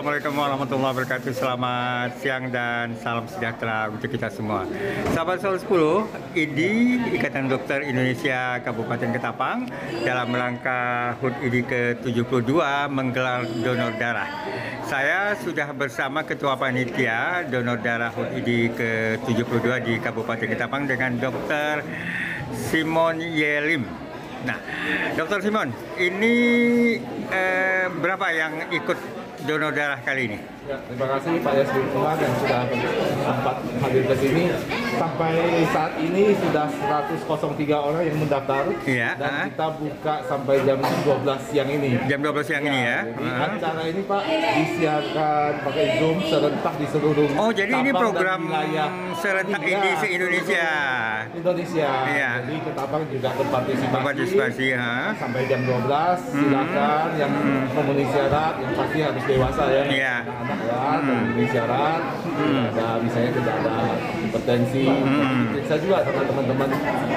Assalamualaikum warahmatullahi wabarakatuh. Selamat siang dan salam sejahtera untuk kita semua. Sahabat Sol 10, IDI Ikatan Dokter Indonesia Kabupaten Ketapang dalam rangka HUT IDI ke-72 menggelar donor darah. Saya sudah bersama Ketua Panitia Donor Darah HUT IDI ke-72 di Kabupaten Ketapang dengan Dr. Simon Yelim. Nah, Dokter Simon, ini eh, berapa yang ikut donor darah kali ini? Ya, terima kasih Pak Yasmin Tuhan yang sudah sempat hadir ke sini. Sampai saat ini sudah 103 orang yang mendaftar Iya, dan ah. kita buka sampai jam 12 siang ini. Jam 12 siang ini ya? Jadi Ah. acara ini Pak disiarkan pakai Zoom serentak di seluruh Oh, jadi ini program serentak ini se-Indonesia. Indonesia. Iya. Jadi Ketapang juga berpartisipasi. Berpartisipasi, ha? Sampai jam 12 silakan yang memenuhi syarat yang pasti harus dewasa ya. Hmm. Iya. Anak-anak ya, dan memenuhi syarat. Ada misalnya tidak ada hipertensi. Hmm. Juga sama teman-teman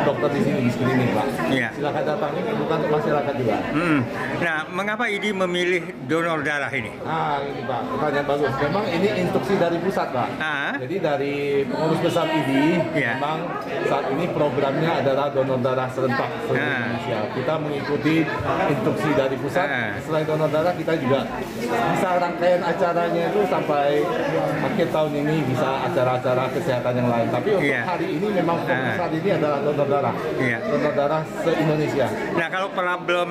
dokter di sini di screening Pak. Iya. Silakan datang ini bukan untuk masyarakat juga. Hmm. Nah, mengapa IDI memilih donor darah ini? Ah, ini Pak, pertanyaan bagus. Memang ini instruksi dari pusat, Pak. Ah. Jadi dari pengurus besar ini, Iya. memang saat ini programnya adalah donor darah serentak seluruh Ah. Indonesia. Kita mengikuti instruksi dari pusat. Ah. Selain donor darah, kita juga bisa rangkaian acaranya itu sampai akhir tahun ini bisa acara-acara kesehatan yang lain. Tapi untuk Iya. hari ini memang fokus Ah. saat ini adalah donor darah. Iya. Donor darah se-Indonesia. Nah, kalau problem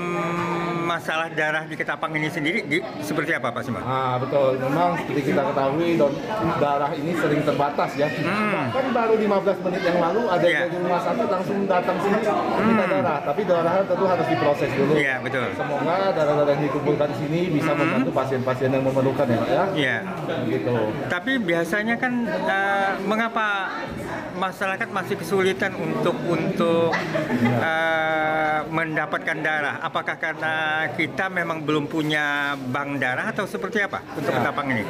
masalah darah di Ketapang ini sendiri di- seperti apa Pak Simon? Ah betul, memang seperti kita ketahui don darah ini sering terbatas ya. Bahkan baru 15 menit yang lalu ada Hmm. Iya. dari rumah sakit langsung datang sini minta darah, tapi darah tentu harus diproses dulu. Iya, betul. Hmm. Semoga darah-darah yang dikumpulkan di sini bisa membantu pasien-pasien yang memerlukan ya, Pak ya. Iya. Gitu. Tapi biasanya kan eh, mengapa masyarakat masih kesulitan untuk untuk eh, mendapatkan darah? Apakah karena kita memang belum punya bank darah atau seperti apa untuk Ya. Ketapang ini?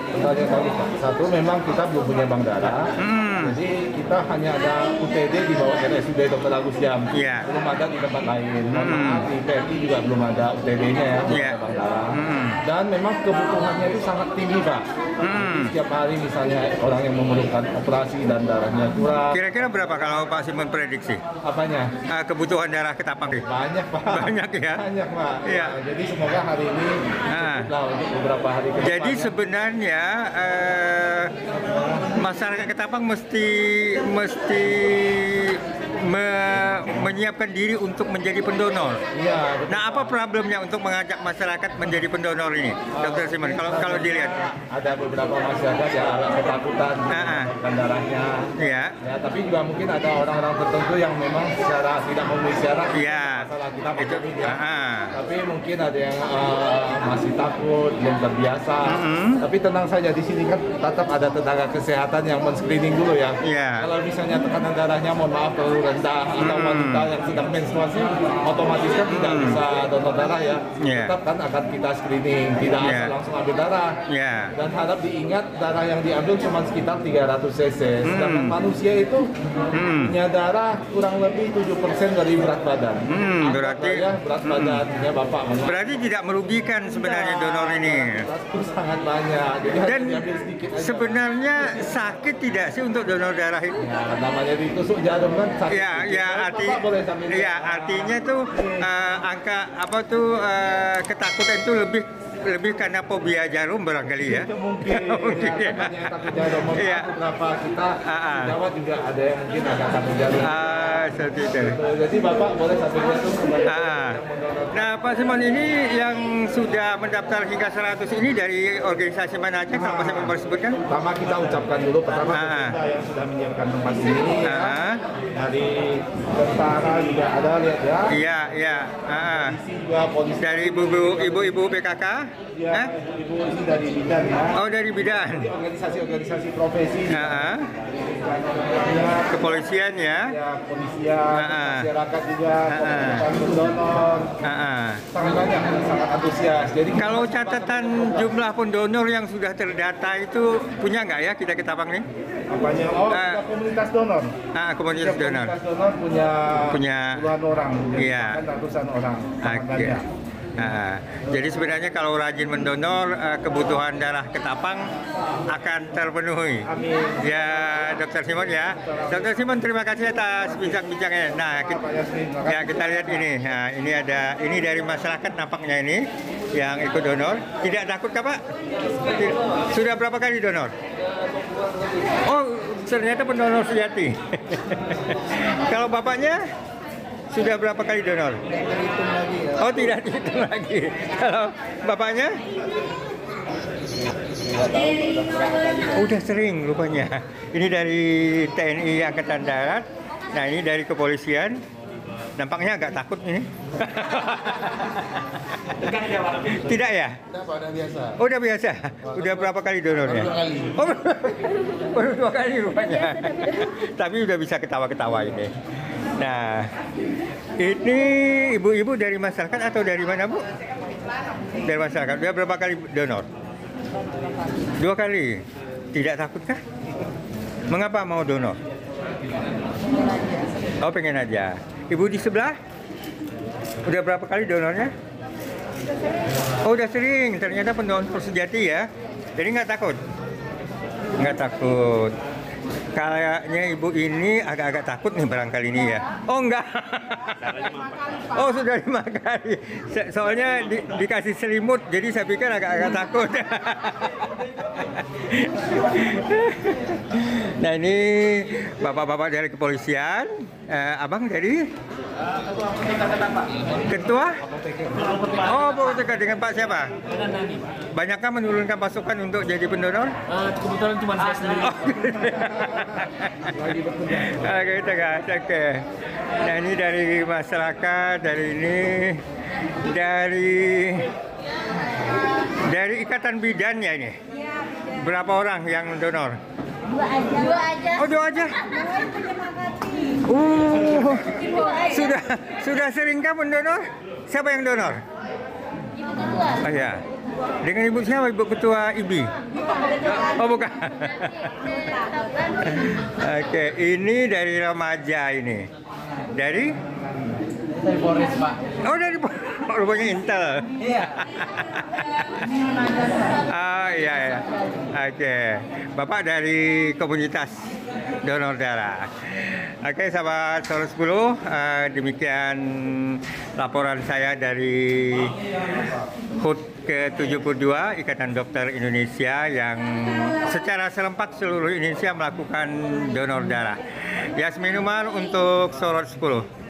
Satu memang kita belum punya bank darah. Hmm. Jadi kita hanya ada UTD di bawah RSUD Dr. Agus Jam. Iya. Belum ada di tempat lain. Hmm. maaf di PRI juga belum ada UTD-nya ya, belum Iya. ada bank darah. Hmm. Dan memang kebutuhannya itu sangat tinggi, Pak. Hmm. Setiap hari misalnya orang yang memerlukan operasi dan darahnya kurang. Kira-kira berapa kalau Pak Simon prediksi Apanya? Eh, kebutuhan darah Ketapang? Banyak, Pak. Banyak ya? Banyak, Pak. Iya. Nah, jadi semoga hari ini Ah. cukuplah untuk beberapa hari ke Jadi depannya. sebenarnya eh, masyarakat Ketapang mesti mesti me- menyiapkan diri untuk menjadi pendonor. Iya, Nah, apa problemnya untuk mengajak masyarakat menjadi pendonor ini, Dokter Simon? Kalau kalau dilihat, ada beberapa masyarakat yang agak ketakutan ah. Mendonorkan darahnya. ya, Ya, tapi juga mungkin ada orang-orang tertentu yang memang secara tidak memenuhi syarat. Iya. Masalah kita Itu, ya. ah. Tapi mungkin ada yang eh, masih takut, belum terbiasa. Mm-hmm. Tapi tenang saja di sini kan tetap ada tenaga kesehatan yang men-screening dulu ya. Iya. Kalau misalnya tekanan darahnya mohon maaf terlalu rendah atau Mm-hmm. wanita yang sedang menstruasi, otomatis kan tidak bisa donor darah ya. Iya. Tetap kan akan kita screening, tidak Iya. asal langsung ambil darah. ya, Dan harap diingat darah yang diambil cuma sekitar 300 cc. Sedangkan manusia itu Hmm. punya darah kurang lebih 7% dari berat badan. Hmm, berarti- saja berat badannya Bapak maaf. berarti tidak merugikan sebenarnya Nah, donor ini. Itu sangat banyak. Jadi Dan sedikit aja. sebenarnya sakit tidak sih untuk donor darah ini? Ya, namanya ditusuk jarum kan sakit. Ya, ya arti, ya artinya tuh eh, angka apa tuh eh, ketakutan itu lebih lebih karena fobia jarum barangkali ya. itu mungkin, Mungkin, ya, takut jarum. Iya. beberapa kita di Jawa juga ada yang mungkin agak takut jarum. Ah, seperti itu. Jadi Bapak boleh jatuh kepada Ah. mendonor Nah, Pak Simon ini yang sudah mendaftar hingga 100 ini dari organisasi mana aja kalau Pak Simon boleh sebutkan? Pertama kita ucapkan dulu pertama pemerintah yang sudah menyiapkan tempat ini ya. Ah. Dari tentara juga ada lihat ya. Iya, iya. Polisi dari ibu-ibu ibu-ibu PKK? Ya, Hah? ibu dari bidan ya. Oh, dari bidan. Organisasi-organisasi profesi Ah, ya, kepolisian ya. ya polisian, Ah, ah. masyarakat juga, komunitas pendonor, ah. sangat banyak, sangat antusias. Jadi Kalau catatan jumlah pendonor yang sudah terdata itu punya nggak ya kita Ketapang nih? apanya? Oh, kita komunitas donor. Ah, komunitas Setiap donor. komunitas donor punya, Punya- puluhan orang, Iya. ratusan orang. Oke. banyak. Nah, jadi sebenarnya kalau rajin mendonor eh, kebutuhan darah ketapang akan terpenuhi. Amin. Ya, Dokter Simon ya. Dokter Simon terima kasih atas bincang-bincangnya. Nah, kita, ya kita lihat ini. Nah, ini ada ini dari masyarakat nampaknya ini yang ikut donor. Tidak takut kah Pak? Sudah berapa kali donor? Oh, ternyata pendonor sejati. kalau bapaknya sudah berapa kali donor? Oh tidak dihitung lagi. Kalau bapaknya? Udah sering rupanya. Ini dari TNI Angkatan Darat. Nah ini dari kepolisian. Nampaknya agak takut ini. Tidak ya? Tidak Pak, udah biasa. Oh, udah biasa. Udah berapa kali donornya? Baru dua kali. Oh, baru dua kali rupanya. Tapi udah bisa ketawa-ketawa ini. Nah, ini ibu-ibu dari masyarakat atau dari mana, Bu? Dari masyarakat. Udah berapa kali donor? Dua kali. Tidak takut kah? Mengapa mau donor? Oh, pengen aja. Ibu di sebelah? Udah berapa kali donornya? Oh udah sering, ternyata pendonor sejati ya. Jadi nggak takut? Nggak takut. Kayaknya ibu ini agak-agak takut nih barangkali ini ya. Oh enggak. Oh sudah lima kali. So- Soalnya di- dikasih selimut, jadi saya pikir agak-agak takut. nah ini bapak-bapak dari kepolisian, Eh, abang dari ketua? Oh, Pak dengan Pak siapa? Banyakkah menurunkan pasukan untuk jadi pendonor? Eh, kebetulan cuma saya sendiri. Oh, Oke, tegas. Oke. Nah, ini dari masyarakat, dari ini, dari dari ikatan bidan ya ini. Berapa orang yang donor? Dua aja. Dua aja. Oh, dua aja. Terima kasih. Uh, sudah sudah seringkah pendonor? Siapa yang donor? Ibu ketua. Oh ya. Dengan ibu siapa? Ibu ketua IBI. Oh bukan. Oke, ini dari remaja ini. Dari? Dari Polres, Pak. Oh dari oh, rupanya Intel. Iya. Ah iya ya. Oke. Bapak dari komunitas donor darah. Oke, sahabat Solo 10, eh, demikian laporan saya dari HUT ke-72 Ikatan Dokter Indonesia yang secara serempak seluruh Indonesia melakukan donor darah. Yasmin Umar untuk Solo 10.